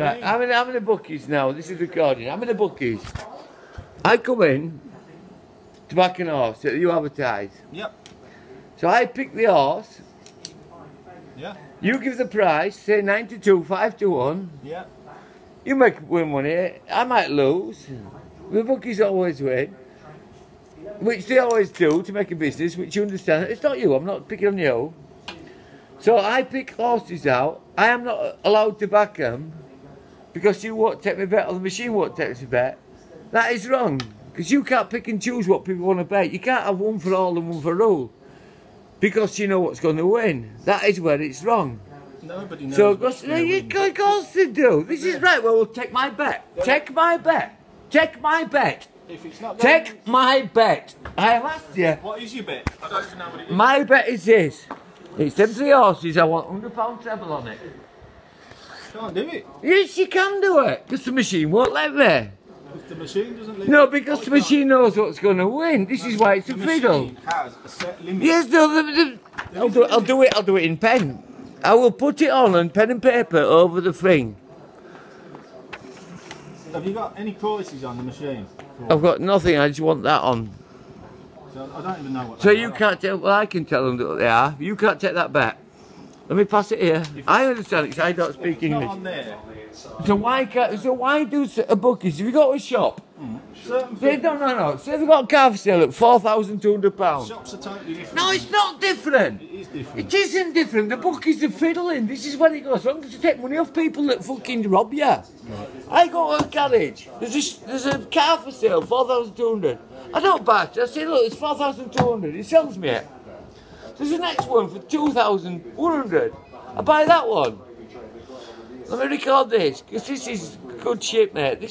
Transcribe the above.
Right, I'm in, I'm in the bookies now. This is recording. I'm in the bookies. I come in to back an horse that you advertise. Yep. So I pick the horse. Yeah. You give the price, say 92, 5 to 1. Yeah. You make win money. I might lose. The bookies always win. Which they always do to make a business, which you understand. It's not you, I'm not picking on you. So I pick horses out. I am not allowed to back them because you won't take me bet or the machine won't take me bet. That is wrong. Because you can't pick and choose what people want to bet. You can't have one for all and one for all. Because you know what's going to win. That is where it's wrong. Nobody knows. So, what's gonna you, win. course they do. This is right. Well, we'll take my bet. Take my bet. Take my bet. If it's not Take my bet. I have asked you. What is your bet? I don't even know what it is. My bet is this. It's them three horses. I want hundred pound treble on it. Can't do it. Yes, you can do it. Because the machine won't let me. If the machine doesn't leave No, because oh, the machine knows what's going to win. This is why it's a fiddle. has a set limit. Yes, no, the, the, I'll, do, I'll do it. I'll do it in pen. I will put it on and pen and paper over the thing. Have you got any prices on the machine? I've got nothing. I just want that on. So I don't even know what. So you are. can't tell. Well, I can tell them that they are. You can't take that bet. Let me pass it here. I understand it 'cause I don't speak English. So why can't? So why do a bookies? If you go to a shop, Certain they don't. No, no. Say they've got a car for sale at four thousand two hundred pounds. shops are totally different. No, it's not different. It is different. It isn't different. The bookies are fiddling. This is where it goes. As you take money off people that fucking rob you. I go to a garage. There's a, there's a car for sale, 4,200. I don't buy it. I say, look, it's 4,200. He sells me it. There's the next one for 2,100. I buy that one. Let me record this, because this is good shit, mate. This is